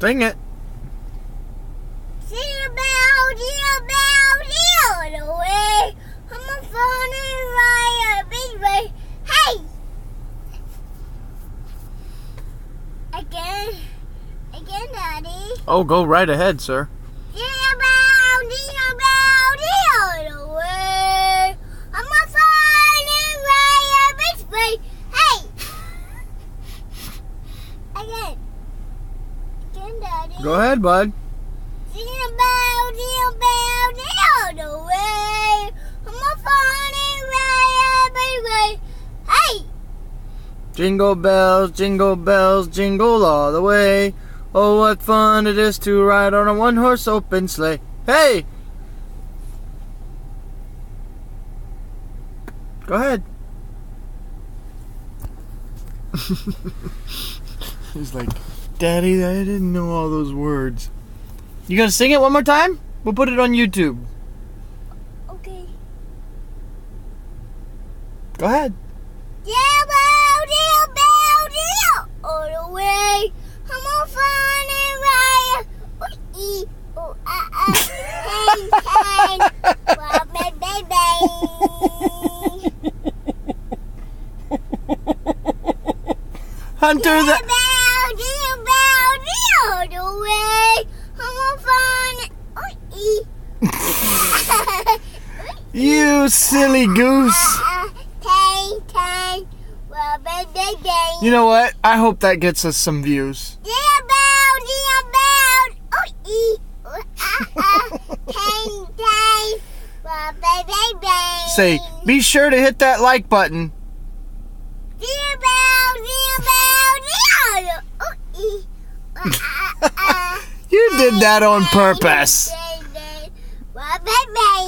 Sing it. Jingle bell, jingle bell, all the way. I'm a funny ride, big way. Hey! Again, again, Daddy. Oh, go right ahead, sir. Jingle bell, jingle bell, all the way. I'm a funny ride, big way. Hey! Again. Again, Daddy. Go ahead, bud. Jingle bell, jingle bell, jingle all the way. I'm a funny ride, big way. Hey! Jingle bells, jingle bells, jingle all the way. Oh, what fun it is to ride on a one horse open sleigh. Hey! Go ahead. He's like, Daddy, I didn't know all those words. You gonna sing it one more time? We'll put it on YouTube. Okay. Go ahead. Jingle bell, jingle bell, jingle all the way. I'm a funny ride. Oh, ee, oh, ah, ah. Hey, hey. Well, baby, baby. Hunter Jingle the. bell, jingle bell, jingle all the way. I'm a funny. Oh, ee. You silly goose. You know what? I hope that gets us some views. Say, be sure to hit that like button. You did that on purpose.